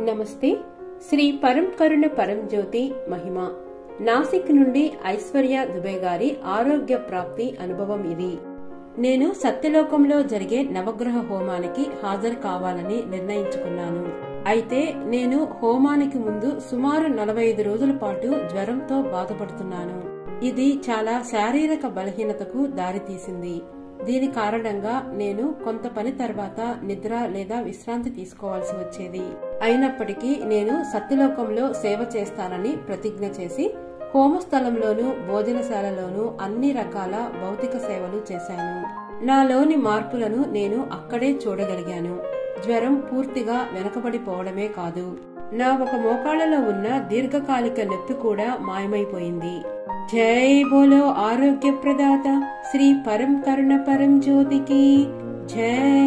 నమస్తే. శ్రీ పరం కరుణ పరం జ్యోతి మహిమ. నాసిక్ నుండి ఐశ్వర్య దుబే గారి ఆరోగ్య ప్రాప్తి అనుభవం ఇది. నేను సత్యలోకంలో జరిగే నవగ్రహ హోమానికి హాజరు కావాలని నిర్ణయించుకున్నాను. అయితే నేను హోమానికి ముందు సుమారు నలభై ఐదు రోజుల పాటు జ్వరంతో బాధపడుతున్నాను. ఇది చాలా శారీరక బలహీనతకు దారితీసింది. దీని కారణంగా నేను కొంత పని తర్వాత నిద్ర లేదా విశ్రాంతి తీసుకోవాల్సి వచ్చేది. అయినప్పటికీ నేను సత్యలోకంలో సేవ చేస్తానని ప్రతిజ్ఞ చేసి హోమస్థలంలోనూ భోజనశాలలోనూ అన్ని రకాల భౌతిక సేవలు చేశాను. నాలోని మార్పులను నేను అక్కడే చూడగలిగాను. జ్వరం పూర్తిగా వెనకబడిపోవడమే కాదు. నా ఒక మోకాళ్ళలో ఉన్న దీర్ఘకాలిక నొప్పి కూడా మాయమైపోయింది. जय बोलो आरोग्य प्रदाता श्री परम् कर्ण ज्योति की जय।